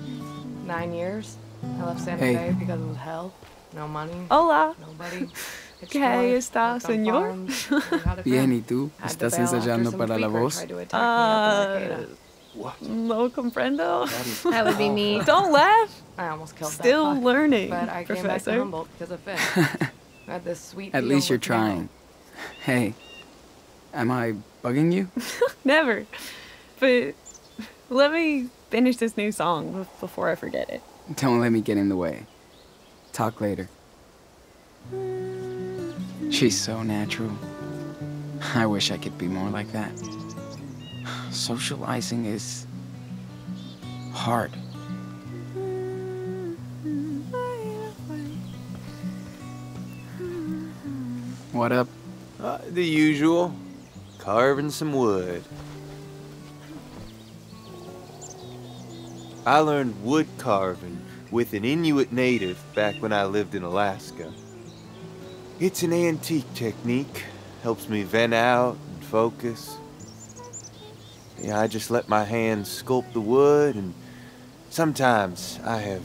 Nine years. I left Santa Hey. Fe because it was hell. No money. Hola. Nobody. ¿Qué está, señor? Bien, ¿y tú? Had to ¿Estás ensayando para la voz? tried to attack me up in Uh, Arcata. Lo comprendo. That would be me. Don't laugh. I almost killed Still that learning, But I came back to Professor. Humboldt because of Finn. This sweet At least you're with Nero. trying. Hey, am I bugging you? Never. But let me finish this new song before I forget it. Don't let me get in the way. Talk later. She's so natural. I wish I could be more like that. Socializing is hard. What up? Uh, the usual. Carving some wood. I learned wood carving with an Inuit native back when I lived in Alaska. It's an antique technique. Helps me vent out and focus. Yeah, I just let my hands sculpt the wood, and sometimes I have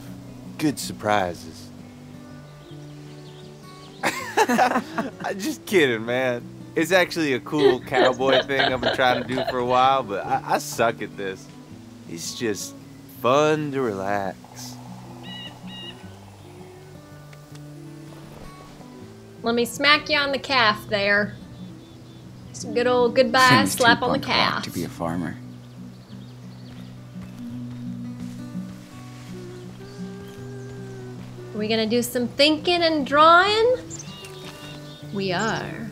good surprises. I'm just kidding, man. It's actually a cool cowboy thing I've been trying to do for a while, but I, I suck at this. It's just fun to relax. Let me smack you on the calf there. Some good old goodbye Seems slap on the punk rock calf. to be a farmer. Are we gonna do some thinking and drawing? We are.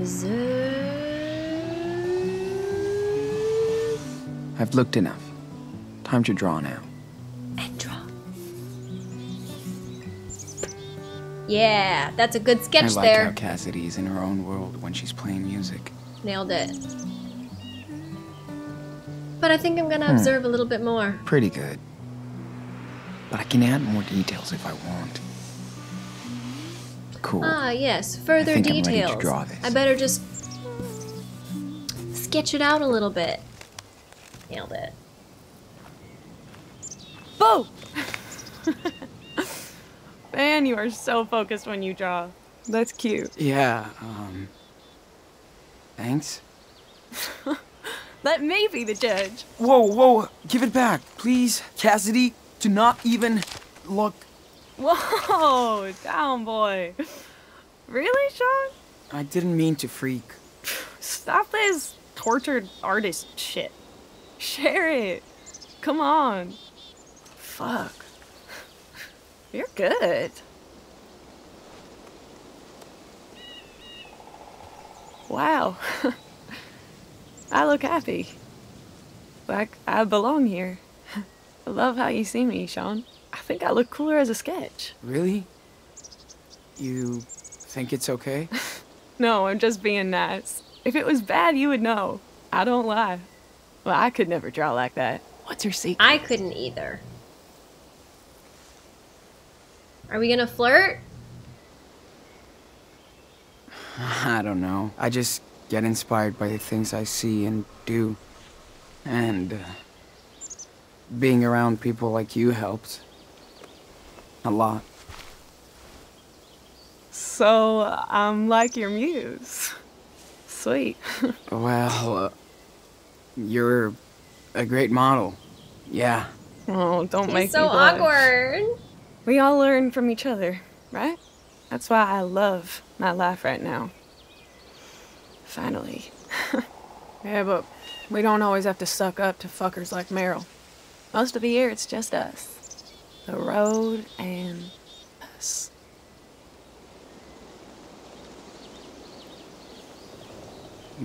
Observe I've looked enough. Time to draw now. and draw. Yeah, that's a good sketch I like there. how Cassidy is in her own world when she's playing music. Nailed it. But I think I'm gonna Hmm. observe a little bit more. Pretty good. But I can add more details if I want. Cool. Ah, yes, further think I'm ready to details. draw this. I better just sketch it out a little bit. Nailed it. Bo! Man, you are so focused when you draw. That's cute. Yeah, um. Thanks? Let me be the judge. Whoa, whoa, give it back, please. Cassidy, do not even look. Whoa, down, boy. Really, Sean? I didn't mean to freak. Stop this tortured artist shit. Share it. Come on. Fuck. You're good. Wow. I look happy. Like I belong here. I love how you see me, Sean. I think I look cooler as a sketch. Really? You think it's okay? No, I'm just being nice. If it was bad, you would know. I don't lie. Well, I could never draw like that. What's your secret? I couldn't either. Are we gonna flirt? I don't know. I just get inspired by the things I see and do. And uh, being around people like you helps. A lot. So, I'm like your muse. Sweet. Well, uh, you're a great model. Yeah. oh, don't make He's so me blush. awkward. We all learn from each other, right? That's why I love my life right now. Finally. yeah, but we don't always have to suck up to fuckers like Merrill. Most of the year, it's just us. The road and us.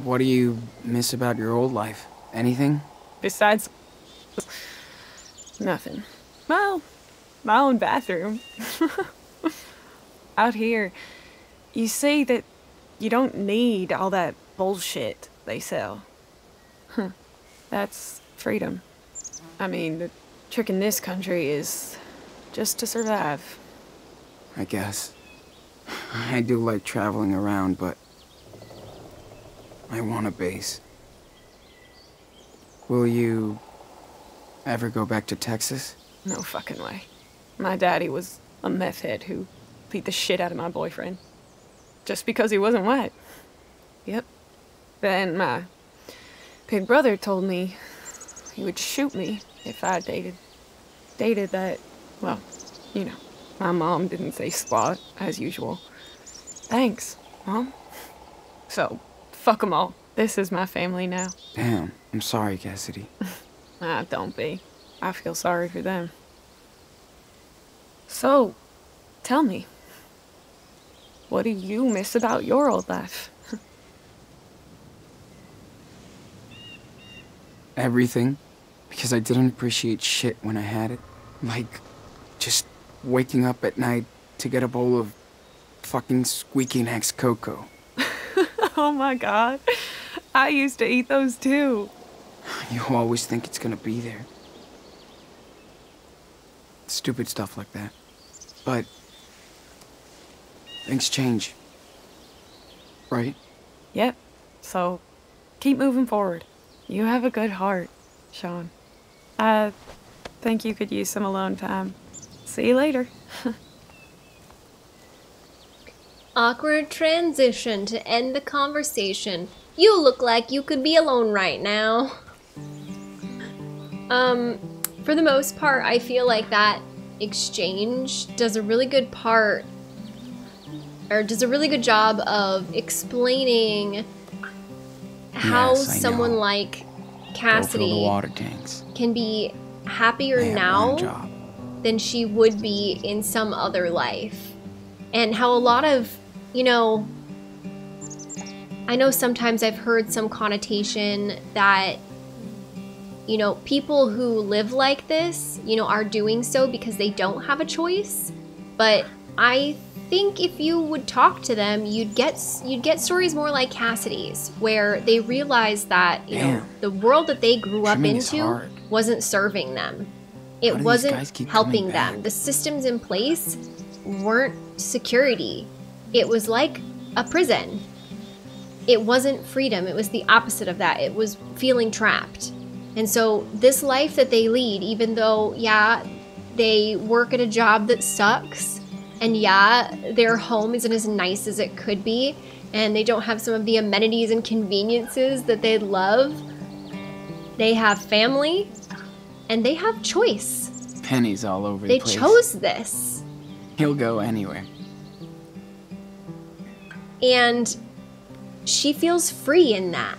What do you miss about your old life? Anything? Besides, nothing. Well, my own bathroom. Out here, you see that you don't need all that bullshit they sell. Huh. That's freedom. I mean, the trick in this country is just to survive. I guess. I do like traveling around, but I want a base. Will you ever go back to Texas? No fucking way. My daddy was a meth head who beat the shit out of my boyfriend. Just because he wasn't white. Yep. Then my big brother told me he would shoot me if I dated dated that well, you know, my mom didn't say squat, as usual. Thanks, Mom. So, fuck 'em all. This is my family now. Damn, I'm sorry, Cassidy. ah, don't be. I feel sorry for them. So, tell me, what do you miss about your old life? Everything. Because I didn't appreciate shit when I had it. Like, just waking up at night to get a bowl of fucking squeaky next cocoa. oh my god. I used to eat those too. You always think it's gonna be there. Stupid stuff like that. But things change. Right? Yep. So keep moving forward. You have a good heart, Sean. I think you could use some alone time. See you later. Awkward transition to end the conversation. You look like you could be alone right now. Um, for the most part, I feel like that exchange does a really good part, or does a really good job of explaining how Yes, someone know. like Go the Cassidy water tanks. can be happier now job. Than she would be in some other life. And how a lot of, you know, I know sometimes I've heard some connotation that, you know, people who live like this, you know, are doing so because they don't have a choice. But I think if you would talk to them, you'd get you'd get stories more like Cassidy's, where they realize that you know the world that they grew up into wasn't serving them. It How do these wasn't helping them. The systems in place weren't security. It was like a prison. It wasn't freedom. It was the opposite of that. It was feeling trapped. And so, this life that they lead, even though, yeah, they work at a job that sucks, and yeah, their home isn't as nice as it could be, and they don't have some of the amenities and conveniences that they'd love, they have family, and they have choice. Pennies all over They the place. chose this. He'll go anywhere. And she feels free in that.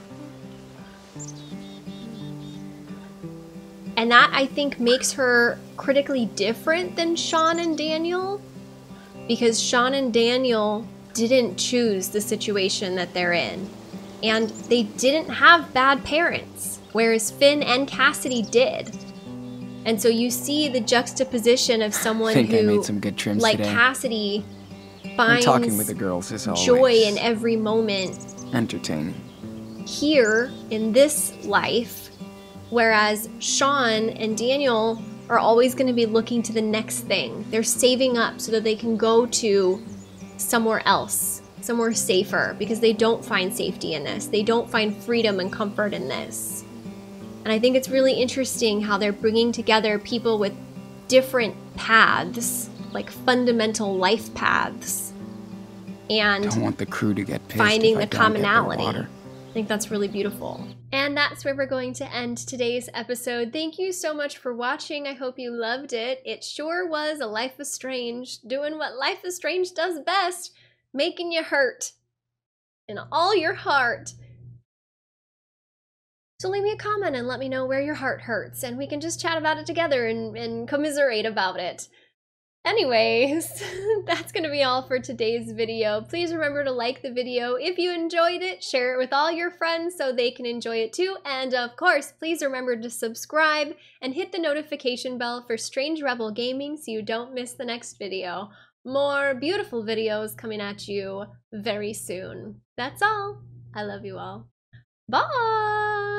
And that I think makes her critically different than Sean and Daniel because Sean and Daniel didn't choose the situation that they're in. And they didn't have bad parents, whereas Finn and Cassidy did. And so you see the juxtaposition of someone I who, made some good trims like today. Cassidy, I'm talking with the girls always. joy in every moment Entertaining. here in this life, whereas Sean and Daniel are always going to be looking to the next thing. They're saving up so that they can go to somewhere else, somewhere safer, because they don't find safety in this. They don't find freedom and comfort in this. And I think it's really interesting how they're bringing together people with different paths, like fundamental life paths, and Don't want the crew to get pissed finding the don't get their commonality. I think that's really beautiful. And that's where we're going to end today's episode. Thank you so much for watching. I hope you loved it. It sure was a Life is Strange, doing what Life is Strange does best, making you hurt in all your heart. So leave me a comment and let me know where your heart hurts, and we can just chat about it together and, and commiserate about it. Anyways, that's going to be all for today's video. Please remember to like the video if you enjoyed it, share it with all your friends so they can enjoy it too, and of course, please remember to subscribe and hit the notification bell for Strange Rebel Gaming so you don't miss the next video. More beautiful videos coming at you very soon. That's all. I love you all. Bye!